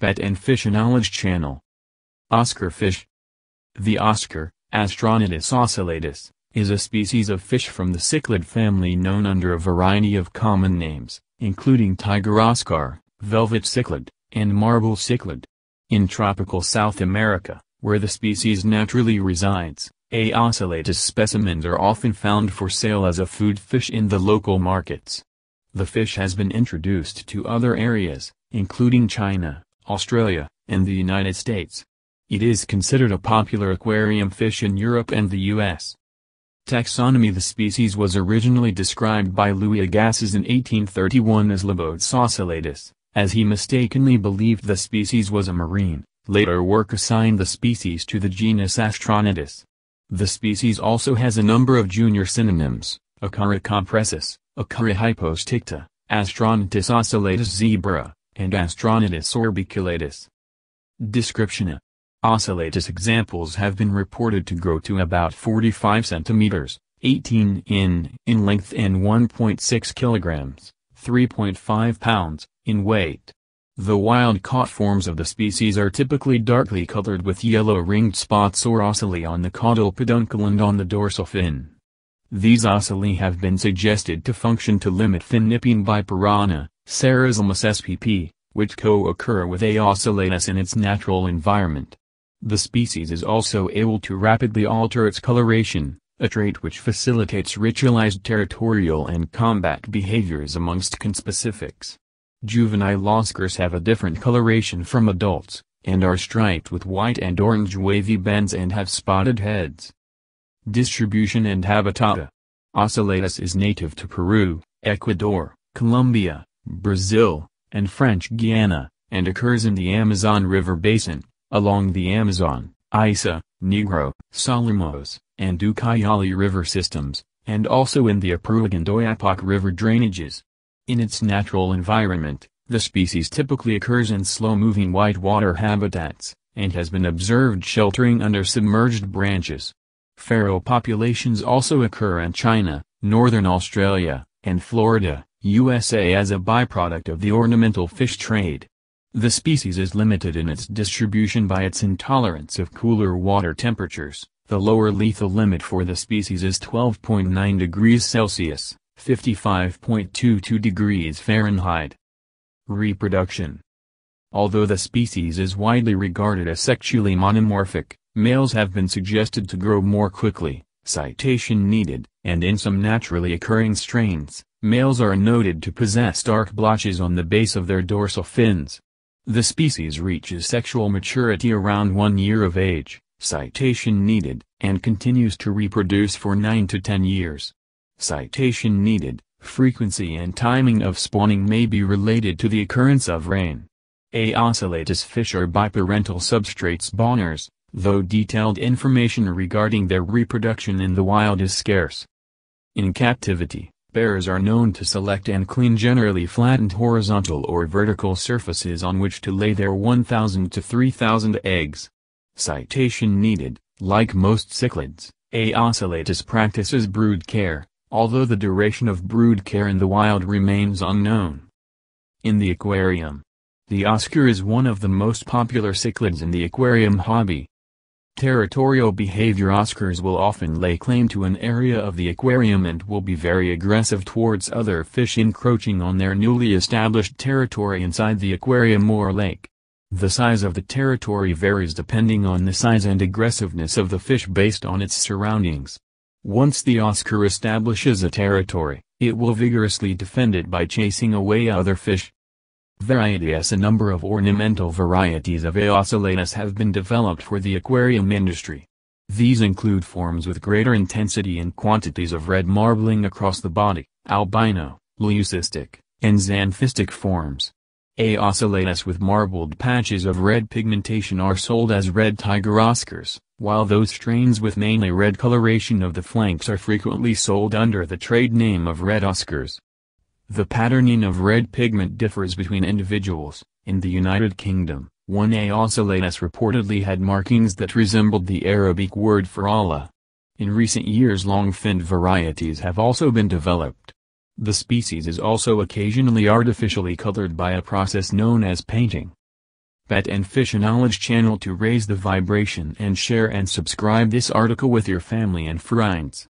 Pet and Fish Knowledge Channel. Oscar fish. The Oscar, Astronotus ocellatus, is a species of fish from the cichlid family known under a variety of common names, including tiger oscar, velvet cichlid, and marble cichlid. In tropical South America, where the species naturally resides, A. ocellatus specimens are often found for sale as a food fish in the local markets. The fish has been introduced to other areas, including China, Australia, and the United States. It is considered a popular aquarium fish in Europe and the U.S. Taxonomy The species was originally described by Louis Agassiz in 1831 as Lobotes ocellatus, as he mistakenly believed the species was a marine, later work assigned the species to the genus Astronotus. The species also has a number of junior synonyms, Acara compressus, Acara hyposticta, Astronotus ocellatus zebra, and Astronotus orbiculatus. Description Ocellatus examples have been reported to grow to about 45 centimeters, 18 in in length and 1.6 kilograms, 3.5 pounds, in weight. The wild-caught forms of the species are typically darkly colored with yellow ringed spots or ocelli on the caudal peduncle and on the dorsal fin. These ocelli have been suggested to function to limit fin nipping by piranha, Serrasalmus spp, which co-occur with A. ocellatus in its natural environment. The species is also able to rapidly alter its coloration, a trait which facilitates ritualized territorial and combat behaviors amongst conspecifics. Juvenile oscars have a different coloration from adults, and are striped with white and orange wavy bands and have spotted heads. Distribution and Habitat Ocellatus is native to Peru, Ecuador, Colombia, Brazil, and French Guiana, and occurs in the Amazon River basin, along the Amazon, Içá, Negro, Solimões, and Ucayali river systems, and also in the Apure and Oyapock river drainages. In its natural environment, the species typically occurs in slow-moving whitewater habitats, and has been observed sheltering under submerged branches. Feral populations also occur in China, northern Australia, and Florida, USA as a byproduct of the ornamental fish trade. The species is limited in its distribution by its intolerance of cooler water temperatures. The lower lethal limit for the species is 12.9 degrees Celsius, 55.22 degrees Fahrenheit. Reproduction Although the species is widely regarded as sexually monomorphic, Males have been suggested to grow more quickly, citation needed, and in some naturally occurring strains, males are noted to possess dark blotches on the base of their dorsal fins. The species reaches sexual maturity around one year of age, citation needed, and continues to reproduce for 9 to 10 years. Citation needed, frequency and timing of spawning may be related to the occurrence of rain. A ocellatus fish are biparental substrate spawners, though detailed information regarding their reproduction in the wild is scarce. In captivity, bears are known to select and clean generally flattened horizontal or vertical surfaces on which to lay their 1,000 to 3,000 eggs. Citation needed, like most cichlids, A. ocellatus practices brood care, although the duration of brood care in the wild remains unknown. In the aquarium, the Oscar is one of the most popular cichlids in the aquarium hobby. Territorial behavior Oscars will often lay claim to an area of the aquarium and will be very aggressive towards other fish encroaching on their newly established territory inside the aquarium or lake. The size of the territory varies depending on the size and aggressiveness of the fish based on its surroundings. Once the Oscar establishes a territory, it will vigorously defend it by chasing away other fish, Varieties A number of ornamental varieties of A. ocellatus have been developed for the aquarium industry. These include forms with greater intensity and quantities of red marbling across the body, albino, leucistic, and xanthistic forms. A. ocellatus with marbled patches of red pigmentation are sold as red tiger oscars, while those strains with mainly red coloration of the flanks are frequently sold under the trade name of red oscars. The patterning of red pigment differs between individuals. In the United Kingdom, one A. ocellatus reportedly had markings that resembled the Arabic word for Allah. In recent years long-finned varieties have also been developed. The species is also occasionally artificially colored by a process known as painting. Pet and Fish A Knowledge channel to raise the vibration and share and subscribe this article with your family and friends.